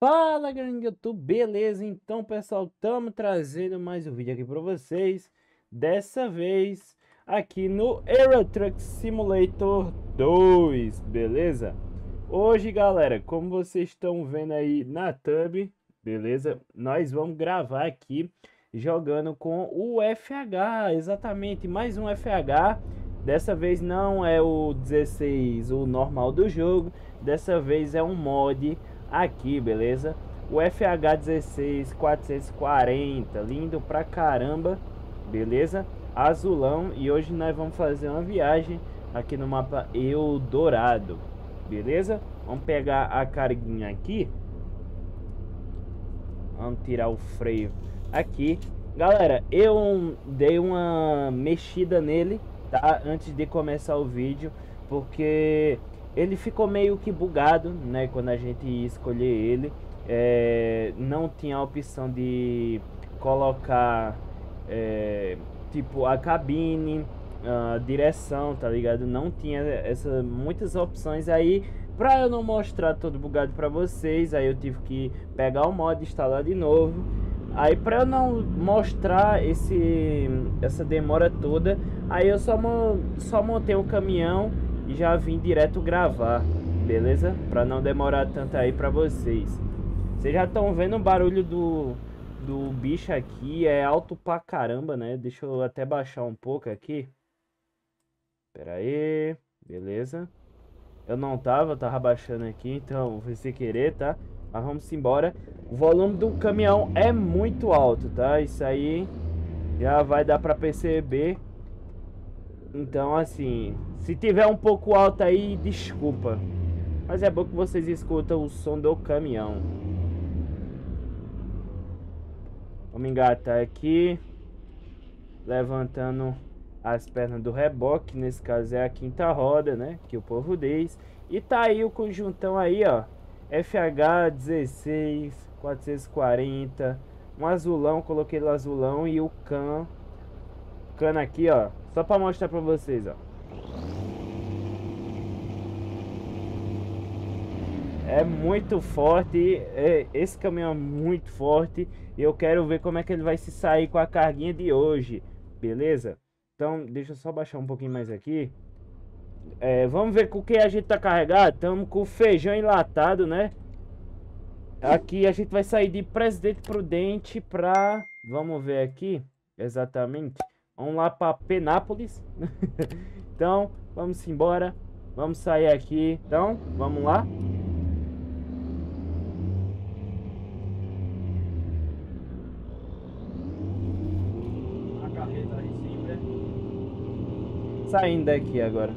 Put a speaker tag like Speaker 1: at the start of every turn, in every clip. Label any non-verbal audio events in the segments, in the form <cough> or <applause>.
Speaker 1: Fala grande YouTube, beleza? Então pessoal, estamos trazendo mais um vídeo aqui para vocês Dessa vez aqui no Euro Truck Simulator 2, beleza? Hoje galera, como vocês estão vendo aí na thumb, beleza? Nós vamos gravar aqui jogando com o FH, exatamente, mais um FH Dessa vez não é o 16, o normal do jogo Dessa vez é um mod aqui, beleza? O FH16 440, lindo pra caramba, beleza? Azulão e hoje nós vamos fazer uma viagem aqui no mapa Eldorado, beleza? Vamos pegar a carguinha aqui. Vamos tirar o freio aqui. Galera, eu dei uma mexida nele, tá? Antes de começar o vídeo, porque ele ficou meio que bugado, né? Quando a gente ia escolher ele, é, não tinha a opção de colocar é, tipo a cabine, a direção, tá ligado? Não tinha essa muitas opções aí. Pra eu não mostrar todo bugado pra vocês, aí eu tive que pegar o mod, instalar de novo. Aí pra eu não mostrar esse, essa demora toda, aí eu só, só montei o caminhão e já vim direto gravar, beleza? Pra não demorar tanto aí pra vocês. Vocês já estão vendo o barulho do, do bicho aqui, é alto pra caramba, né? Deixa eu até baixar um pouco aqui. Pera aí, beleza. Eu não tava, eu tava baixando aqui, então foi sem querer, tá? Mas vamos embora. O volume do caminhão é muito alto, tá? Isso aí já vai dar pra perceber então, assim, se tiver um pouco alto aí, desculpa. Mas é bom que vocês escutam o som do caminhão. Vamos engatar aqui. Levantando as pernas do reboque. Nesse caso é a quinta roda, né? Que o povo diz. E tá aí o conjuntão aí, ó. FH 16, 440. Um azulão, coloquei o azulão. E o can. Cana aqui, ó. Só pra mostrar pra vocês, ó. É muito forte, é, esse caminhão é muito forte e eu quero ver como é que ele vai se sair com a carguinha de hoje, beleza? Então, deixa eu só baixar um pouquinho mais aqui. É, vamos ver com o que a gente tá carregado. Estamos com feijão enlatado, né? Aqui a gente vai sair de Presidente Prudente pra... Vamos ver aqui exatamente. Vamos lá para Penápolis. <laughs> então, vamos embora. Vamos sair aqui. Então, vamos lá. A carreta aí sempre. Saindo daqui agora.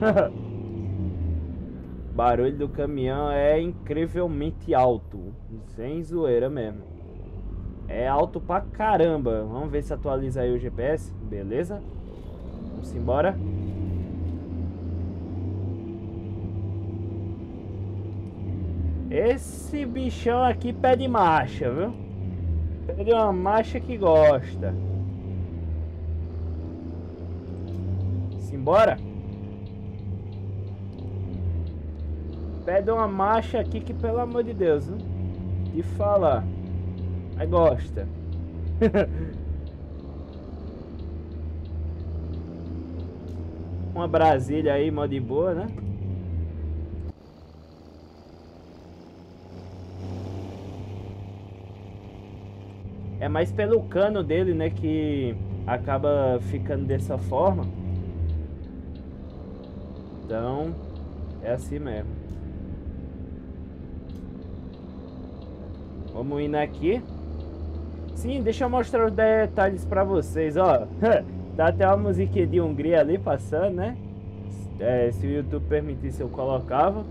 Speaker 1: <laughs> barulho do caminhão é incrivelmente alto. Sem zoeira mesmo. É alto pra caramba. Vamos ver se atualiza aí o GPS. Beleza? Vamos embora. Esse bichão aqui pede marcha, viu? Pede uma marcha que gosta. Simbora? Pede uma marcha aqui que pelo amor de Deus, viu? De falar. Aí gosta. <laughs> Uma Brasília aí, mó de boa, né? É mais pelo cano dele, né, que acaba ficando dessa forma. Então, é assim mesmo. Vamos indo aqui. Sim, deixa eu mostrar os detalhes pra vocês, ó. <laughs> tá até uma musiquinha de Hungria ali passando, né? É, se o YouTube permitisse eu colocava.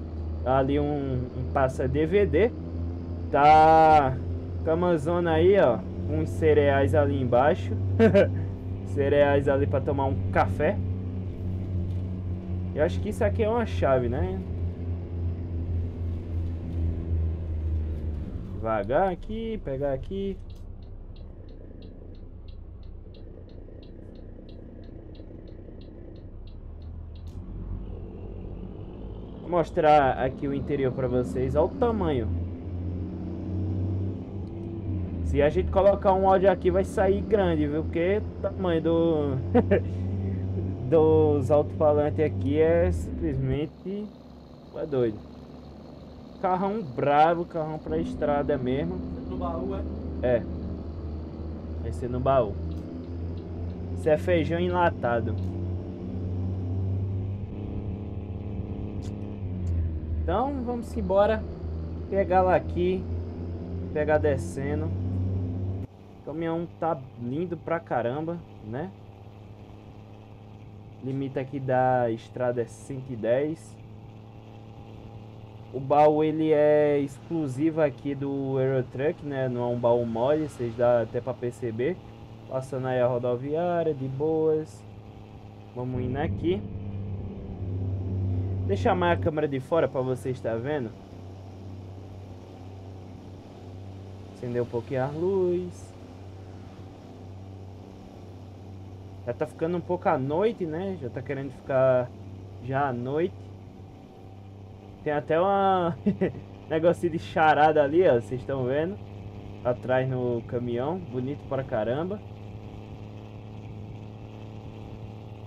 Speaker 1: Tá ali um, um passa DVD. Tá camazona aí, ó. Com uns cereais ali embaixo. <laughs> cereais ali pra tomar um café. Eu acho que isso aqui é uma chave, né? Devagar aqui, pegar aqui. Vou mostrar aqui o interior para vocês. Olha o tamanho. Se a gente colocar um áudio aqui vai sair grande, viu? Porque o tamanho do <laughs> dos alto-falantes aqui é simplesmente é doido. Carrão bravo, carrão pra estrada mesmo.
Speaker 2: No baú, é?
Speaker 1: É. Vai ser no baú. Isso é feijão enlatado. Então vamos embora. Pegar lá aqui. Pegar descendo. O caminhão tá lindo pra caramba, né? Limite aqui da estrada é 110. O baú ele é exclusivo aqui do Aerotruck, né? Não é um baú mole, vocês dá até para perceber. Passando aí a rodoviária de boas. Vamos indo aqui. Deixa chamar a câmera de fora para você estar vendo. Acender um pouquinho a luz. Já tá ficando um pouco à noite, né? Já tá querendo ficar já à noite. Tem até uma <laughs> negocinho de charada ali, ó. Vocês estão vendo? Atrás no caminhão. Bonito pra caramba.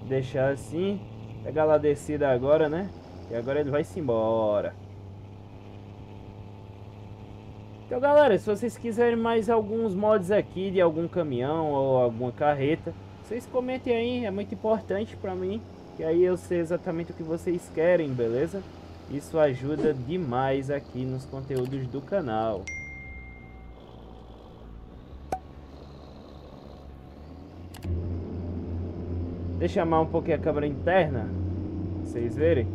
Speaker 1: Deixar assim. Pegar lá a descida agora, né? E agora ele vai se embora. Então galera, se vocês quiserem mais alguns mods aqui de algum caminhão ou alguma carreta, vocês comentem aí, é muito importante pra mim, que aí eu sei exatamente o que vocês querem, beleza? Isso ajuda demais aqui nos conteúdos do canal. Deixa eu chamar um pouquinho a câmera interna, pra vocês verem.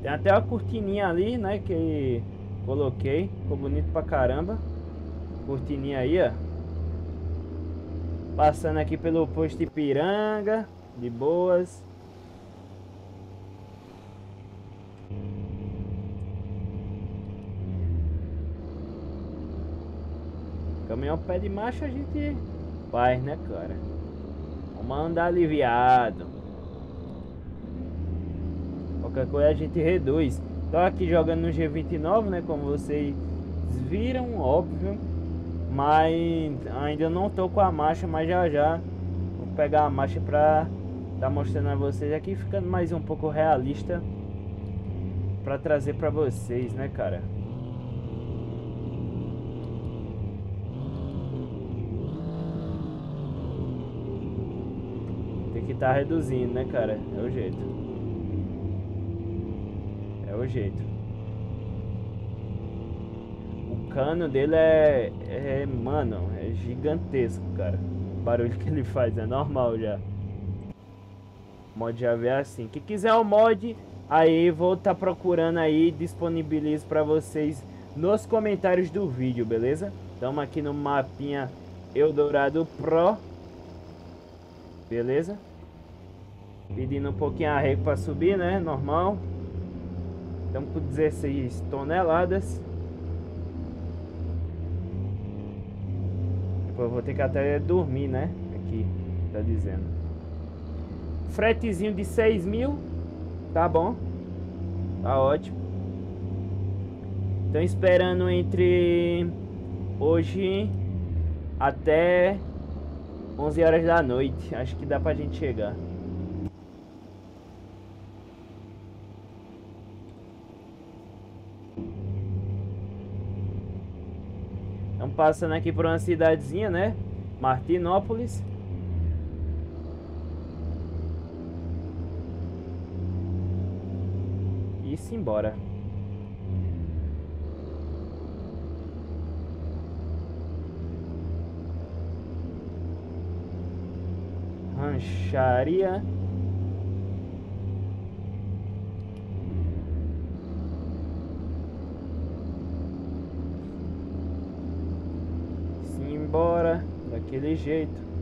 Speaker 1: Tem até uma cortininha ali, né, que coloquei, ficou bonito pra caramba. Cortininha aí, ó. Passando aqui pelo posto Ipiranga, de boas. Caminhão pé de macho a gente faz, né, cara? Vamos andar aliviado. Qualquer coisa a gente reduz. Tô aqui jogando no G29, né? Como vocês viram, óbvio. Mas ainda não tô com a marcha, mas já já vou pegar a marcha pra tá mostrando a vocês aqui, ficando mais um pouco realista pra trazer pra vocês, né, cara? que tá reduzindo, né, cara? É o jeito. É o jeito. O cano dele é, é mano, é gigantesco, cara. O barulho que ele faz é normal já. O mod já vê assim. Quem quiser o mod, aí vou estar tá procurando aí, disponibilizo para vocês nos comentários do vídeo, beleza? Estamos aqui no mapinha Eldorado Pro. Beleza? Pedindo um pouquinho arrego para subir, né? Normal. Estamos com 16 toneladas. Depois vou ter que até dormir, né? Aqui, tá dizendo. Fretezinho de 6 mil. Tá bom. Tá ótimo. Estão esperando entre hoje até 11 horas da noite. Acho que dá pra gente chegar. Passando aqui por uma cidadezinha, né? Martinópolis. E se embora. Rancharia. embora daquele jeito.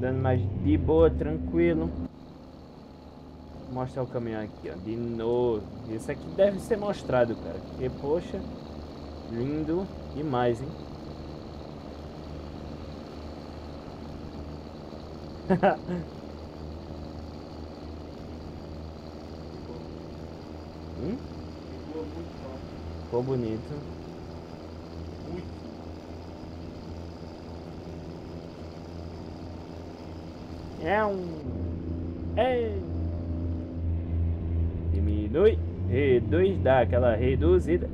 Speaker 1: Dando mais de boa, tranquilo. mostrar o caminhão aqui, ó. De novo. Esse aqui deve ser mostrado, cara. Porque, poxa, lindo demais, hein? Hum? Ficou bonito. Muito. É um. É. Diminui. Reduz, dá aquela reduzida.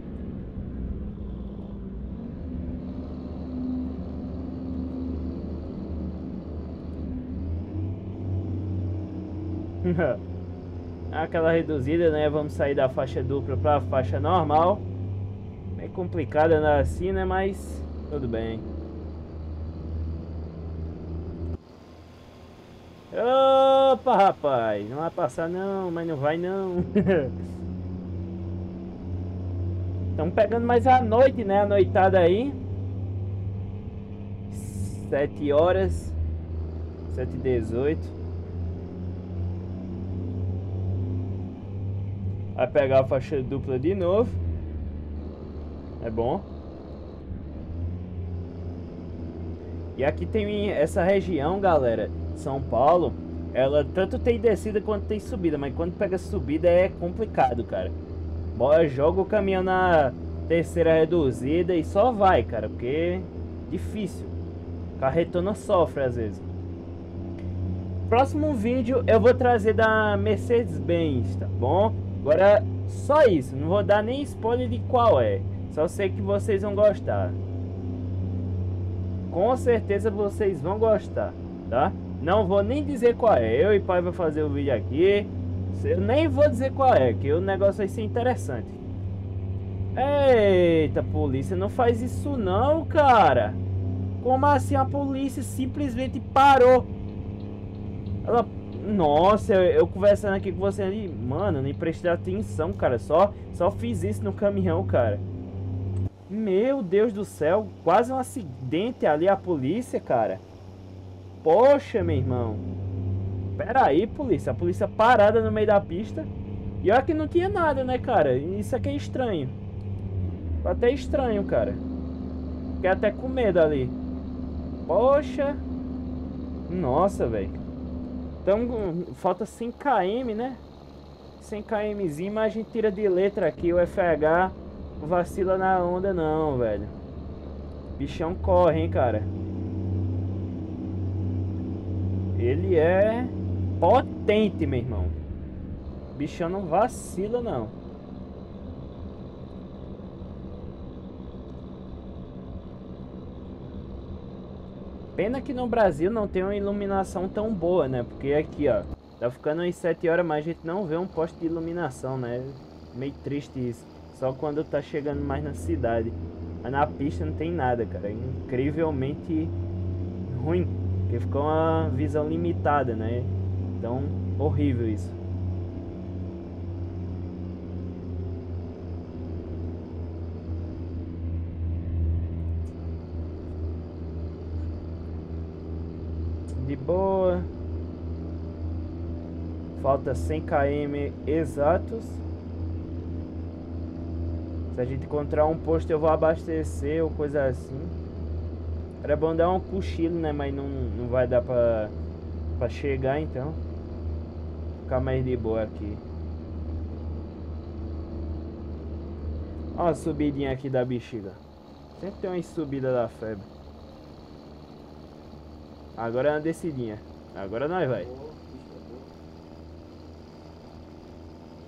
Speaker 1: <laughs> aquela reduzida, né? Vamos sair da faixa dupla para faixa normal. É complicado andar assim, né? Mas tudo bem. Opa, rapaz, não vai passar não, mas não vai não. <laughs> Estamos pegando mais a noite, né? A noitada aí. 7 horas. 7 e 18. Vai pegar a faixa dupla de novo. É bom. E aqui tem essa região, galera, São Paulo, ela tanto tem descida quanto tem subida, mas quando pega subida é complicado, cara. Bora, joga o caminhão na terceira reduzida e só vai, cara, porque difícil. Carretona sofre às vezes. Próximo vídeo eu vou trazer da Mercedes-Benz, tá bom? Agora, só isso. Não vou dar nem spoiler de qual é. Só sei que vocês vão gostar. Com certeza vocês vão gostar, tá? Não vou nem dizer qual é. Eu e pai vai fazer o vídeo aqui. Eu nem vou dizer qual é, que o negócio vai ser interessante. Eita, polícia, não faz isso não, cara. Como assim a polícia simplesmente parou? Ela nossa, eu, eu, conversando aqui com você ali, mano, nem prestei atenção, cara. Só, só fiz isso no caminhão, cara. Meu Deus do céu, quase um acidente ali a polícia, cara. Poxa, meu irmão. Pera aí, polícia. A polícia parada no meio da pista. E olha que não tinha nada, né, cara? Isso aqui é estranho. Até estranho, cara. Fiquei até com medo ali. Poxa. Nossa, velho. Então, falta 100 km, né? 100 kmzinho, mas a gente tira de letra aqui. O FH vacila na onda não, velho. Bichão corre, hein, cara. Ele é potente, meu irmão. Bichão não vacila, não. Pena que no Brasil não tem uma iluminação tão boa, né? Porque aqui, ó, tá ficando em 7 horas, mas a gente não vê um poste de iluminação, né? Meio triste isso. Só quando tá chegando mais na cidade. Mas na pista não tem nada, cara. É incrivelmente ruim. Porque ficou uma visão limitada, né? Então, horrível isso. de boa. Falta 100 km exatos. Se a gente encontrar um posto eu vou abastecer ou coisa assim. Era bom dar um cochilo, né? Mas não, não vai dar pra, pra chegar então. Ficar mais de boa aqui. Ó a subidinha aqui da bexiga. Sempre tem uma subida da febre. Agora é uma descidinha. Agora nós vai.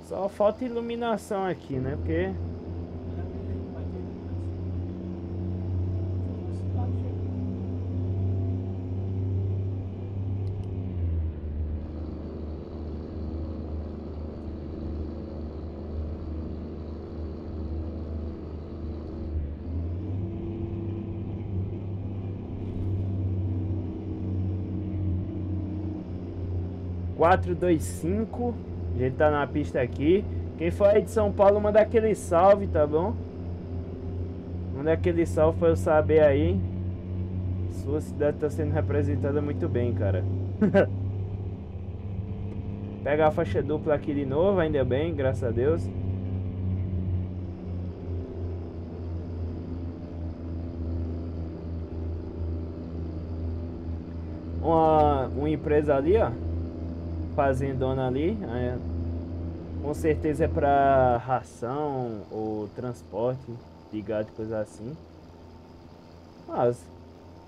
Speaker 1: Só falta iluminação aqui, né? Porque 425. A gente tá na pista aqui. Quem for aí de São Paulo, manda aquele salve, tá bom? Manda aquele salve pra eu saber aí. Sua cidade tá sendo representada muito bem, cara. <laughs> Pegar a faixa dupla aqui de novo, ainda bem, graças a Deus. Uma, uma empresa ali, ó. Fazendona ali. É, com certeza é pra ração ou transporte de coisa assim. Mas,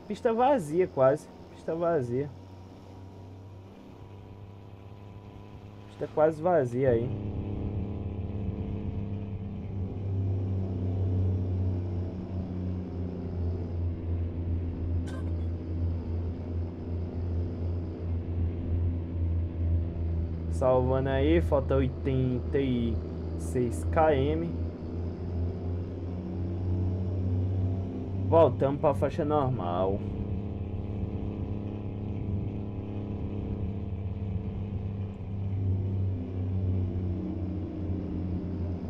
Speaker 1: pista vazia quase. Pista vazia. Pista quase vazia aí. Salvando aí, falta 86 km. Voltamos para a faixa normal.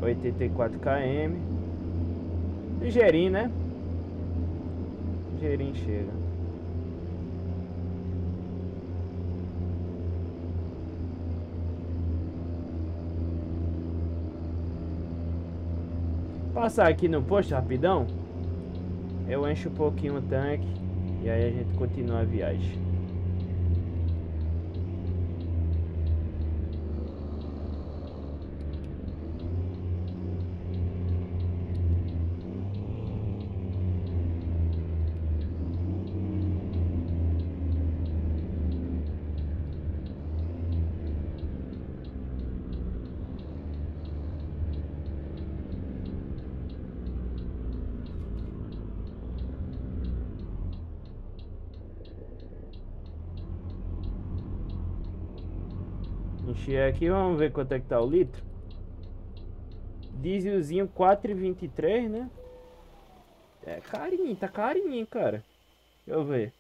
Speaker 1: Oitenta e quatro km. Ligeirinho, né? Ligeirinho chega. Passar aqui no posto rapidão. Eu encho um pouquinho o tanque. E aí a gente continua a viagem. Aqui, vamos ver quanto é que tá o litro. Dieselzinho 4,23, né? É carinho, tá carinho, cara. Deixa eu ver.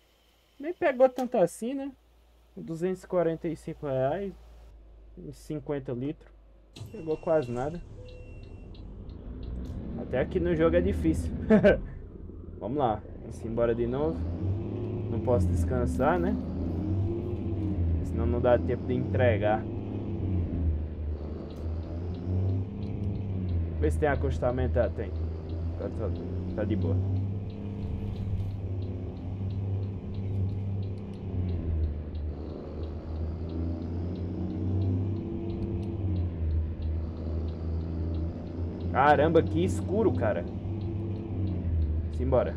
Speaker 1: Nem pegou tanto assim, né? 245 reais. 50 litros. Pegou quase nada. Até aqui no jogo é difícil. <laughs> Vamos lá. Vamos embora de novo. Não posso descansar, né? Senão não dá tempo de entregar. Vê se tem acostamento. Ah, tem. Tá, tá, tá de boa. Caramba, que escuro, cara. Simbora.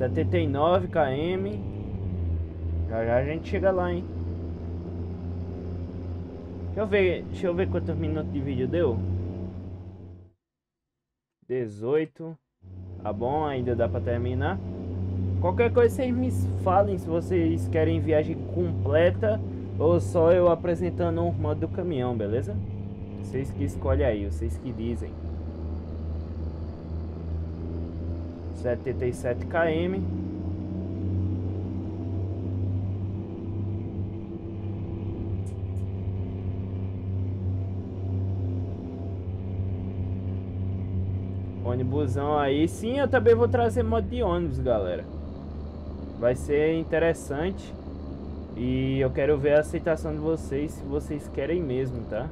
Speaker 1: Setenta e nove km. Já já a gente chega lá, hein? Deixa eu ver, deixa eu ver quantos minutos de vídeo deu. 18. Tá bom, ainda dá pra terminar. Qualquer coisa vocês me falem se vocês querem viagem completa ou só eu apresentando o modo do caminhão, beleza? Vocês que escolhem aí, vocês que dizem. 77 km. Ônibusão aí. Sim, eu também vou trazer modo de ônibus, galera. Vai ser interessante. E eu quero ver a aceitação de vocês, se vocês querem mesmo, tá?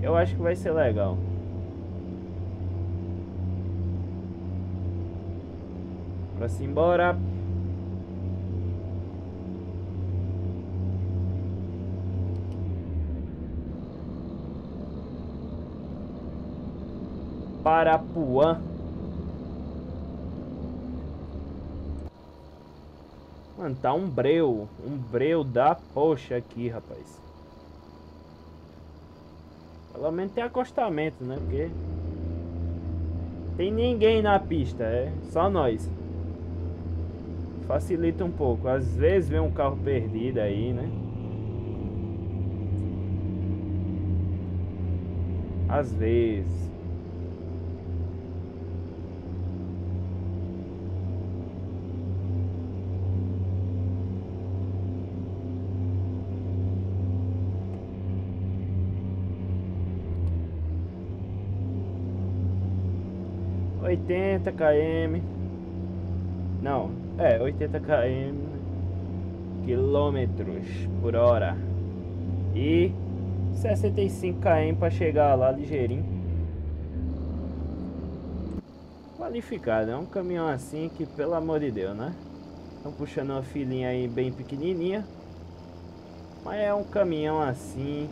Speaker 1: Eu acho que vai ser legal. Bora simbora. Parapuã. Mano, tá um breu. Um breu da poxa aqui, rapaz. Pelo menos tem acostamento, né? Porque... Tem ninguém na pista, é só nós. Facilita um pouco. Às vezes vem um carro perdido aí, né? Às vezes. 80 km. Não, é 80 km quilômetros por hora. E 65 km para chegar lá ligeirinho. Qualificado, é um caminhão assim que pelo amor de Deus, né? Estão puxando uma filinha aí bem pequenininha. Mas é um caminhão assim.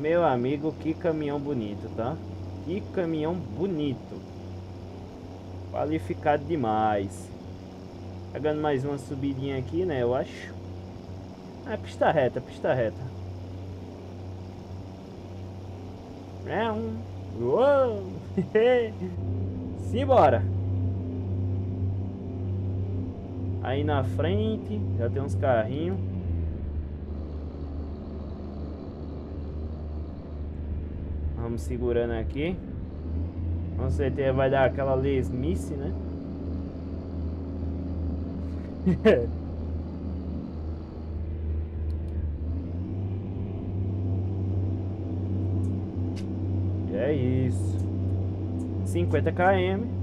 Speaker 1: Meu amigo, que caminhão bonito, tá? Que caminhão bonito. Qualificado demais. Pegando mais uma subidinha aqui, né? Eu acho. É pista reta, pista reta. É. Uou! <laughs> Simbora! Aí na frente já tem uns carrinhos. Vamos segurando aqui. Com certeza vai dar aquela lesmice, né? <laughs> é isso. 50 km.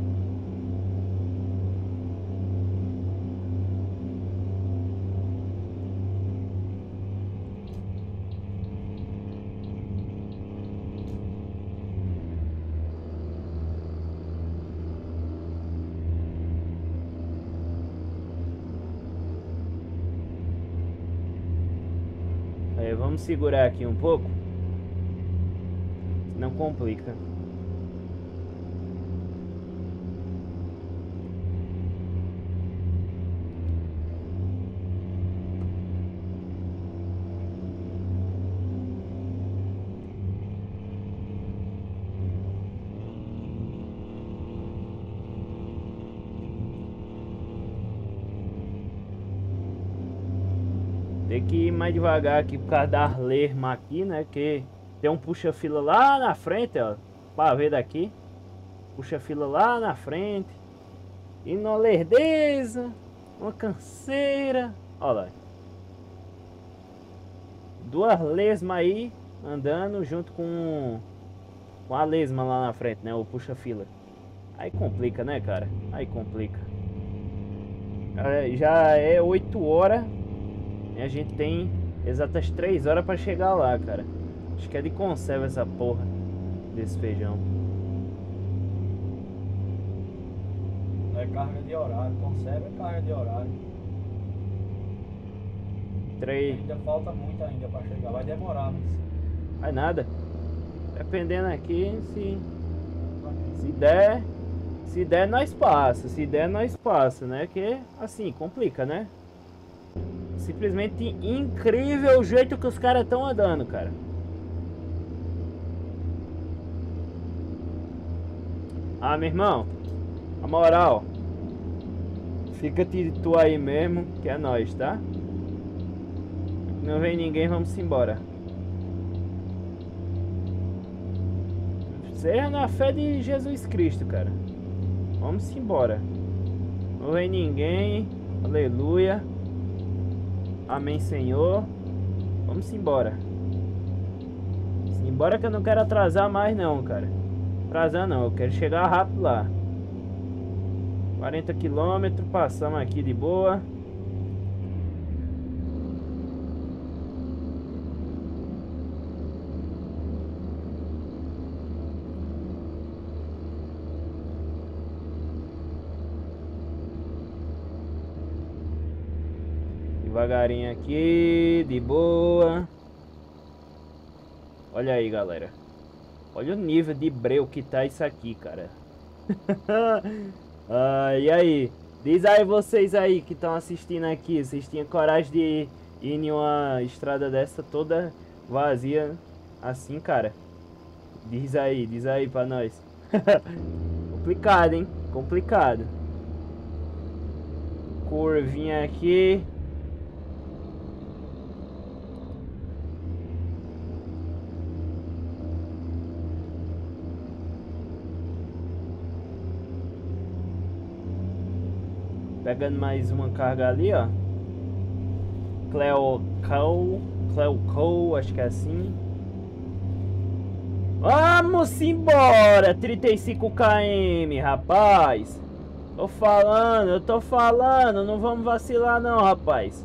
Speaker 1: Vamos segurar aqui um pouco. Não complica. Tem que ir mais devagar aqui por causa da lerma aqui, né? Que tem um puxa-fila lá na frente, ó. Pra ver daqui. Puxa-fila lá na frente. E numa lerdeza. Uma canseira. Olha lá. Duas lesmas aí andando junto com, com a lesma lá na frente, né? O puxa-fila. Aí complica, né, cara? Aí complica. Já é 8 horas e a gente tem exatas 3 horas para chegar lá, cara. Acho que é de conserva essa porra desse feijão.
Speaker 2: Não é carga de horário, conserva é carga de horário.
Speaker 1: 3.
Speaker 2: Ainda falta muito ainda para chegar, vai demorar, mas.
Speaker 1: Vai nada. Dependendo aqui, se. Se der. Se der, nós passa. Se der, nós passa, né? Que assim, complica, né? Simplesmente incrível o jeito que os caras estão andando, cara. Ah, meu irmão, a moral, fica tu aí mesmo, que é nós, tá? Não vem ninguém, vamos embora. Seja na fé de Jesus Cristo, cara. Vamos embora. Não vem ninguém. Aleluia. Amém, Senhor. Vamos embora. Embora que eu não quero atrasar mais não, cara. Atrasar não, eu quero chegar rápido lá. 40 quilômetros, passamos aqui de boa. Devagarinho aqui, de boa. Olha aí, galera. Olha o nível de breu que tá isso aqui, cara. <laughs> ah, e aí? Diz aí vocês aí que estão assistindo aqui. Vocês tinham coragem de ir em uma estrada dessa toda vazia assim, cara? Diz aí, diz aí pra nós. <laughs> Complicado, hein? Complicado. Curvinha aqui. Pegando mais uma carga ali, ó. Cleo Cow, Cleo Cow, acho que é assim. Vamos embora, 35 km, rapaz. Tô falando, eu tô falando, não vamos vacilar não, rapaz.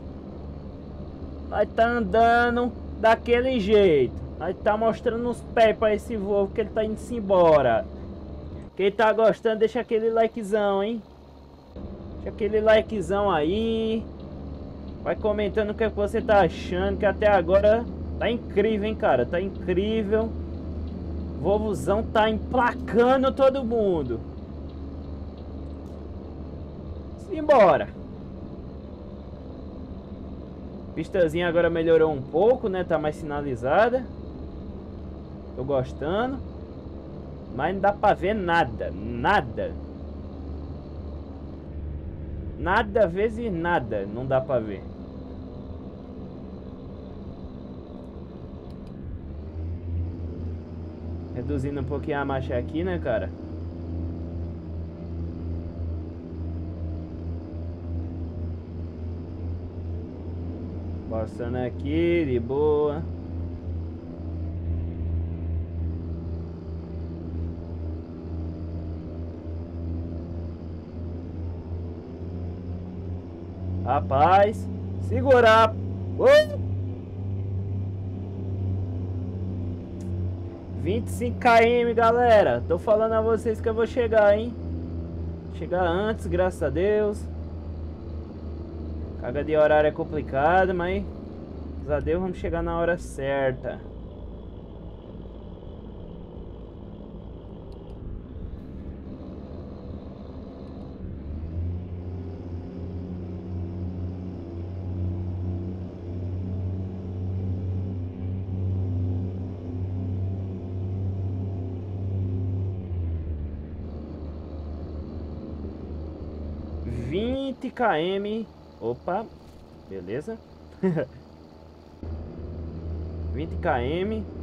Speaker 1: Vai tá andando daquele jeito. Vai tá mostrando os pés para esse voo que ele tá indo embora. Quem tá gostando, deixa aquele likezão, hein? Deixa aquele likezão aí. Vai comentando o que você tá achando, que até agora tá incrível, hein, cara? Tá incrível. Vovozão tá emplacando todo mundo. Simbora. Pistazinha agora melhorou um pouco, né? Tá mais sinalizada. Tô gostando. Mas não dá pra ver nada. Nada. Nada vezes nada. Não dá pra ver. Reduzindo um pouquinho a marcha aqui, né, cara? Passando aqui, de boa. Rapaz, segurar. Uh! 25 km, galera. Tô falando a vocês que eu vou chegar, hein? Chegar antes, graças a Deus. Carga de horário é complicada, mas graças a Deus vamos chegar na hora certa. 20 km. Opa, beleza? <laughs> 20 km.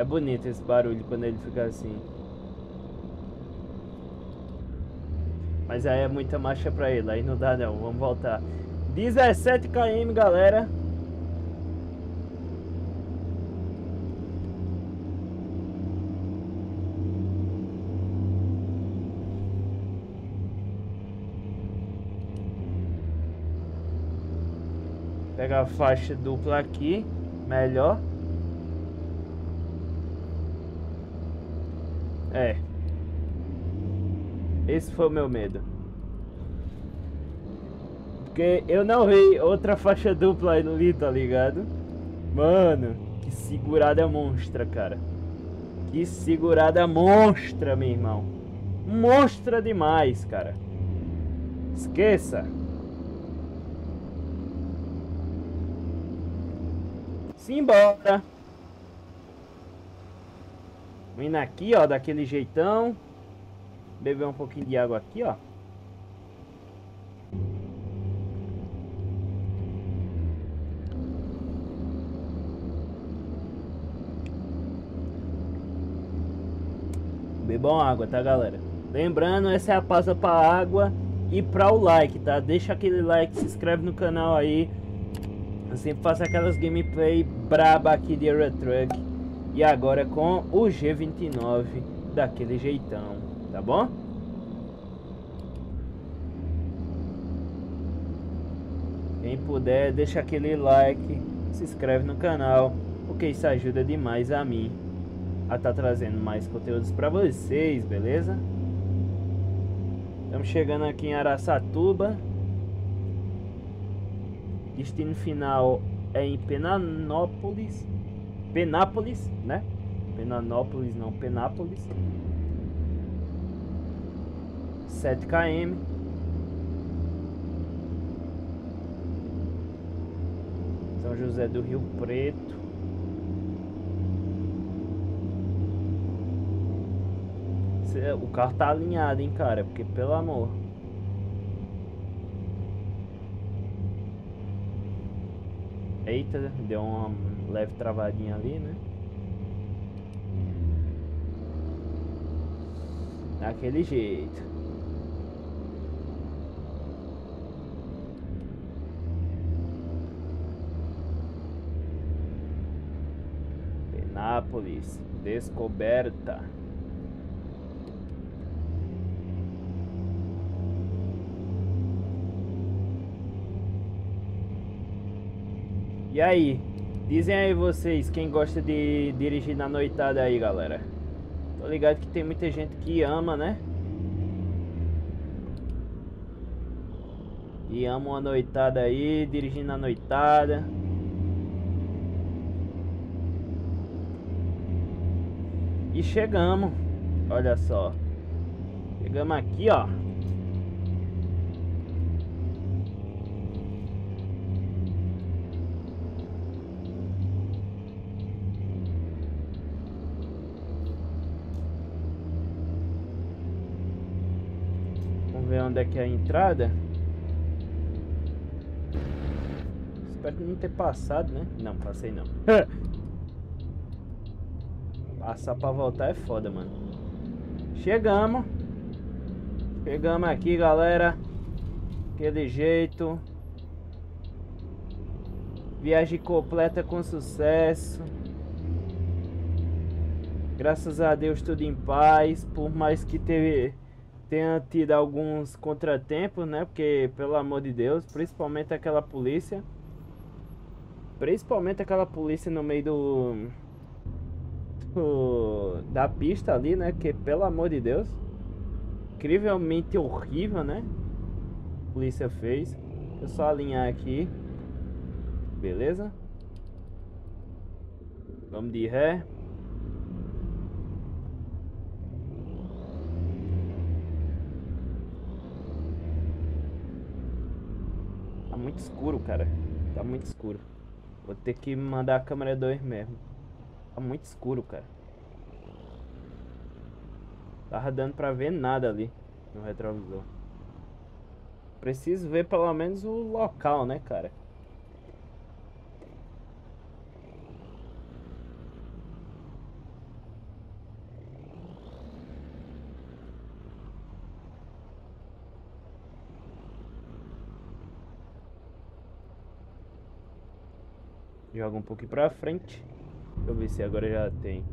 Speaker 1: É bonito esse barulho quando ele fica assim. Mas aí é muita marcha pra ele, aí não dá não, vamos voltar. 17 km, galera. Pega a faixa dupla aqui, melhor. É. Esse foi o meu medo. Porque eu não vi outra faixa dupla aí ali, tá ligado? Mano, que segurada monstra, cara. Que segurada monstra, meu irmão. Monstra demais, cara. Esqueça. Simbora. Vindo aqui, ó, daquele jeitão. Beber um pouquinho de água aqui, ó. Bebam água, tá, galera? Lembrando, essa é a pausa pra água e pra o like, tá? Deixa aquele like, se inscreve no canal aí. Eu sempre faço aquelas gameplay braba aqui de Euro Truck. E agora com o G29 daquele jeitão, tá bom? Quem puder, deixa aquele like, se inscreve no canal, porque isso ajuda demais a mim a estar tá trazendo mais conteúdos para vocês, beleza? Estamos chegando aqui em Araçatuba. Destino final é em Penanópolis. Penápolis, né? Penanópolis, não, Penápolis. 7 km. São José do Rio Preto. O carro tá alinhado, hein, cara? Porque, pelo amor. Eita, deu uma leve travadinha ali, né? Daquele jeito. Penápolis, descoberta. E aí? Dizem aí vocês quem gosta de dirigir na noitada aí, galera. Tô ligado que tem muita gente que ama, né? E ama uma noitada aí, dirigindo a noitada. E chegamos. Olha só. Chegamos aqui, ó. Que é a entrada. Espero não ter passado, né? Não, passei não. <laughs> Passar pra voltar é foda, mano. Chegamos. Chegamos aqui, galera. Aquele jeito. Viagem completa com sucesso. Graças a Deus tudo em paz. Por mais que teve tenha tido alguns contratempos, né? Porque, pelo amor de Deus, principalmente aquela polícia. Principalmente aquela polícia no meio do, do da pista ali, né? Que, pelo amor de Deus, incrivelmente horrível, né? A polícia fez. Deixa eu só alinhar aqui. Beleza? Vamos de ré. Muito escuro, cara. Tá muito escuro. Vou ter que mandar a câmera 2 mesmo. Tá muito escuro, cara. Tava dando pra ver nada ali no retrovisor. Preciso ver pelo menos o local, né, cara? Joga um pouquinho pra frente. Deixa eu ver se agora já tem.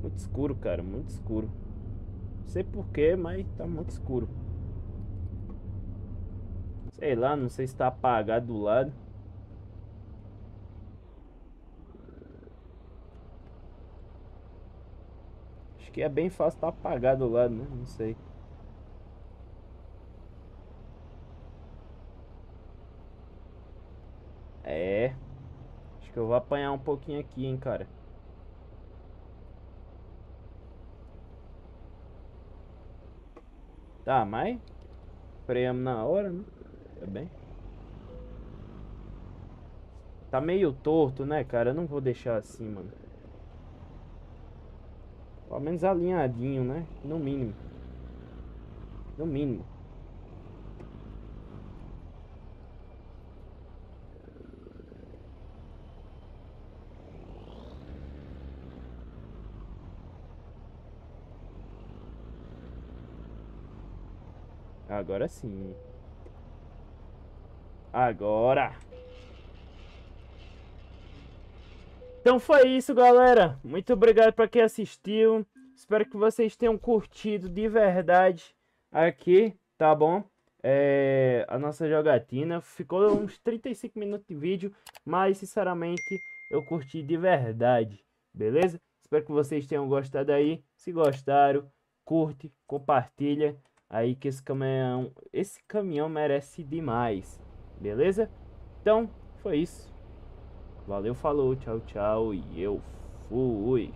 Speaker 1: Muito escuro, cara. Muito escuro. Não sei porquê, mas tá muito escuro. Sei lá, não sei se tá apagado do lado. Acho que é bem fácil tá apagado do lado, né? Não sei. É. Acho que eu vou apanhar um pouquinho aqui, hein, cara. Tá, mas... Freamos na hora, né? Tá bem. Tá meio torto, né, cara? Eu não vou deixar assim, mano. Pelo menos alinhadinho, né? No mínimo. No mínimo. Agora sim. Agora. Então foi isso, galera. Muito obrigado para quem assistiu. Espero que vocês tenham curtido de verdade aqui, tá bom? É, a nossa jogatina. Ficou uns 35 minutos de vídeo, mas sinceramente eu curti de verdade, beleza? Espero que vocês tenham gostado aí. Se gostaram, curte, compartilha aí que esse caminhão, esse caminhão merece demais, beleza? Então, foi isso. Valeu, falou, tchau, tchau e eu fui.